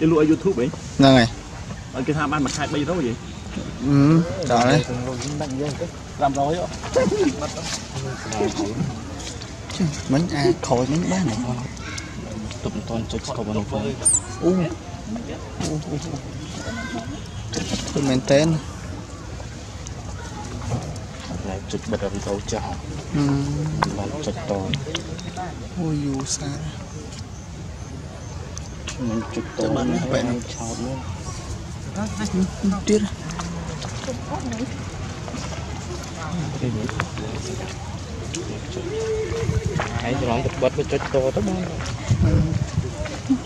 គេលក់ឲ្យ YouTube ហី ហ្នឹងហើយ ឲ្យគេថាបានមួយខែ300ហី អឺចាហើយ ដាក់យើងទៅ500ហ៎ មិញអាក្រោយមិញបានហ៎ ទុកមិនតន់ចុចស្កប់ហ្នឹងផង អូអូអូមែនតើ តែចុចបិទវីដេអូចាស់ អឺ បានចុចត អូយូសា មិនជិតតបានបែរឆោតមកទៀតហើយច្រងទៅបិទវាចុចតទៅបង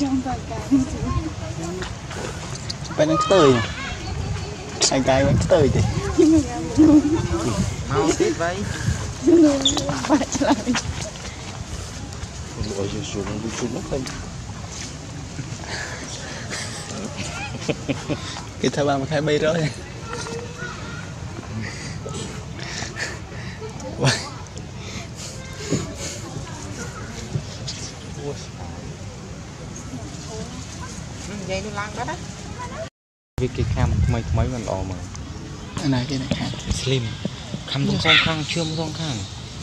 ចង់តែកាយបែរនឹងស្ទើយឯកាយវិញស្ទើយទេមកទៀតវៃបាក់ឆ្លើយអូយយូរយូរយូរមកទៅ kita ba makanya bayi roh ya wah vậy nó lăn đó. Đó vì cái kham mấy mấy còn ồ mà. Cái này cái này kham slim. Kham không dạ. song khang chưa không song khang.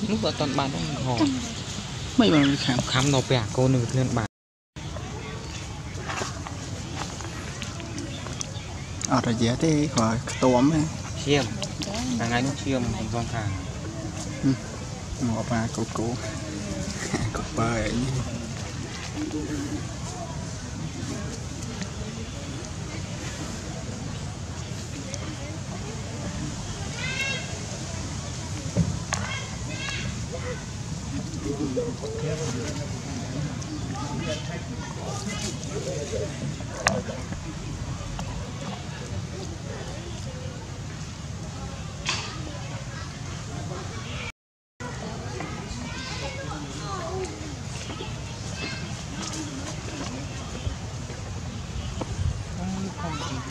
Lúc đó toàn bàn không hò. Mấy bạn kham kham nó bẻ cô nữ thiên bản អត់រយៈទេគាត់ខ្ទាំហ៎ ឈាមថ្ងៃនេះឈាមទាំងសងខាង មកបាកូកូកូបើអី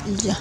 哎呀。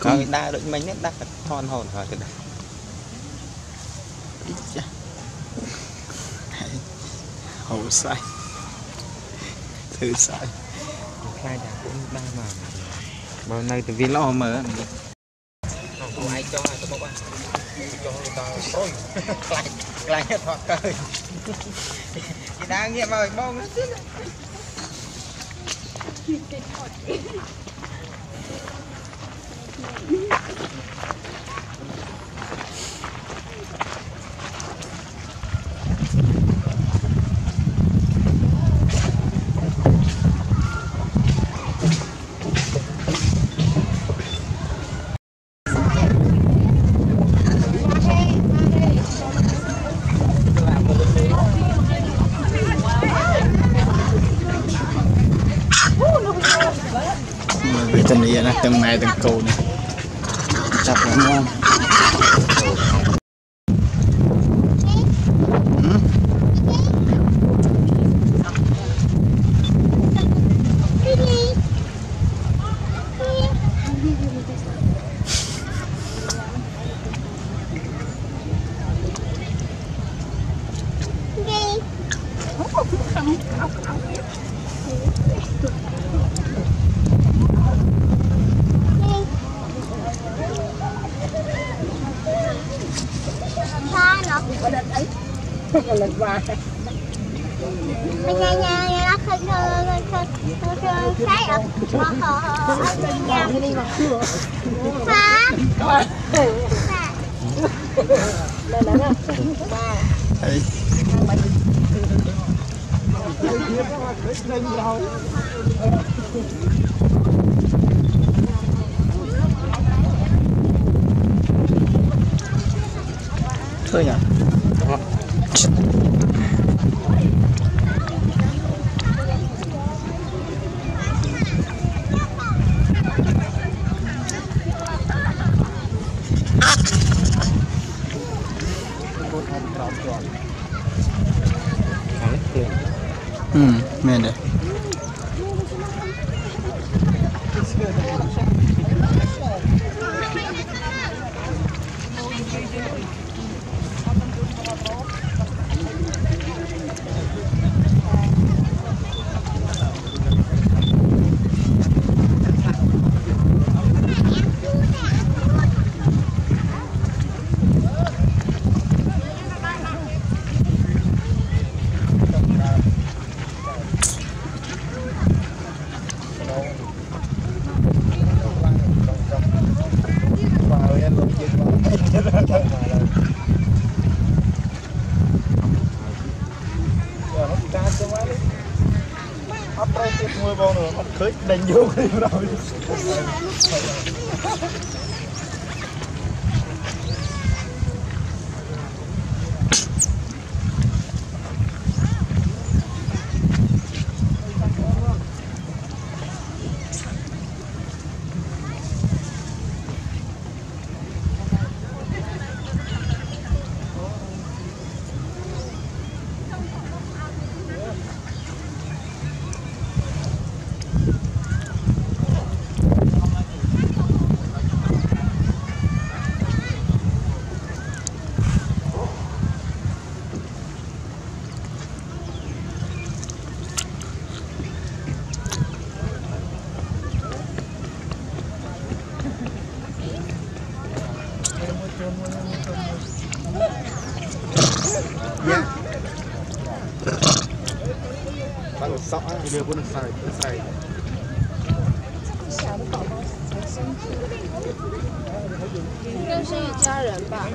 Coi đa đội mình nhất đắt thon hồn rồi cái đây Ít. Hầu sai. Thứ sai. Khai đã cũng ba mà. Bao nay từ vì lo mở. Không ai cho ai cho bóc ăn. ចង់ទៅប្រុយខ្លាញ់ខ្លាញ់ថតកើពីដើងាកមកឲ្យបងទៅ ទនាណាទាំងម៉ែទាំងកូនចា lật qua nhà nhà nhà nó khơi khơi khơi khơi khơi ở ở ở ở nhà phá phá lên lên ba thôi nhỉ? женщин. អត់ត្រូវទៀតមួយបងអត់ឃើញដេញយកនេះប្ 不能烧，不能烧，不能烧。这么小的宝宝怎么生存？应该是一家人吧。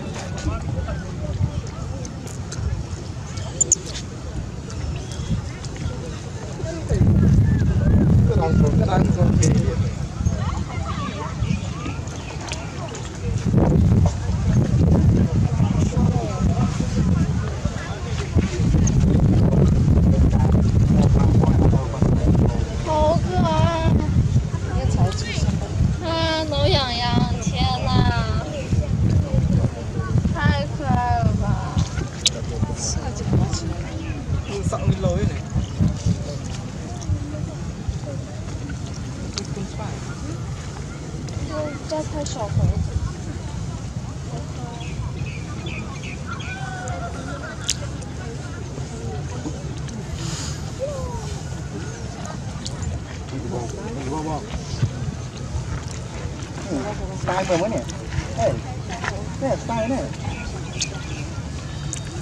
包，礼包。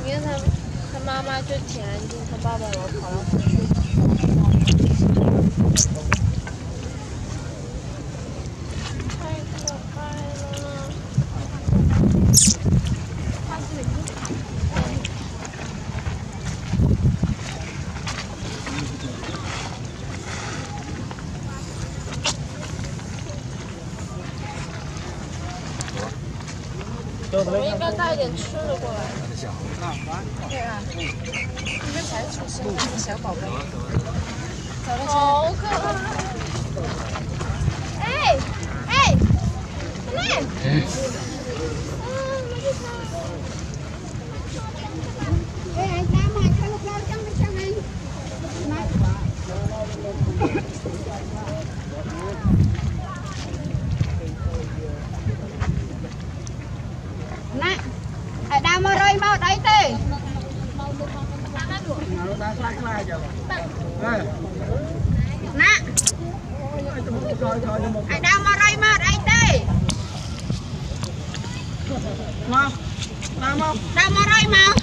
你看他，他妈妈就挺安静，他爸爸老跑了。Thank 了我们应该带一点吃的过来。对啊，你们才出生的小宝贝，好可爱！哎哎，来。哎，咱 ក្រោយក្រោយមកឲ្យដើម100មកអីទេមកតាមមកដើម100មក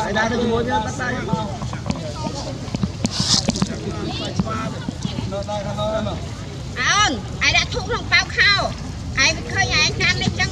ឯដែរទៅជាមួយយើងបាត់ដៃនៅដែរខាងនោះមកអូនឯងដាក់ធូបក្នុងប៉ៅខោឯងឃើញឯងខាងនេះចឹង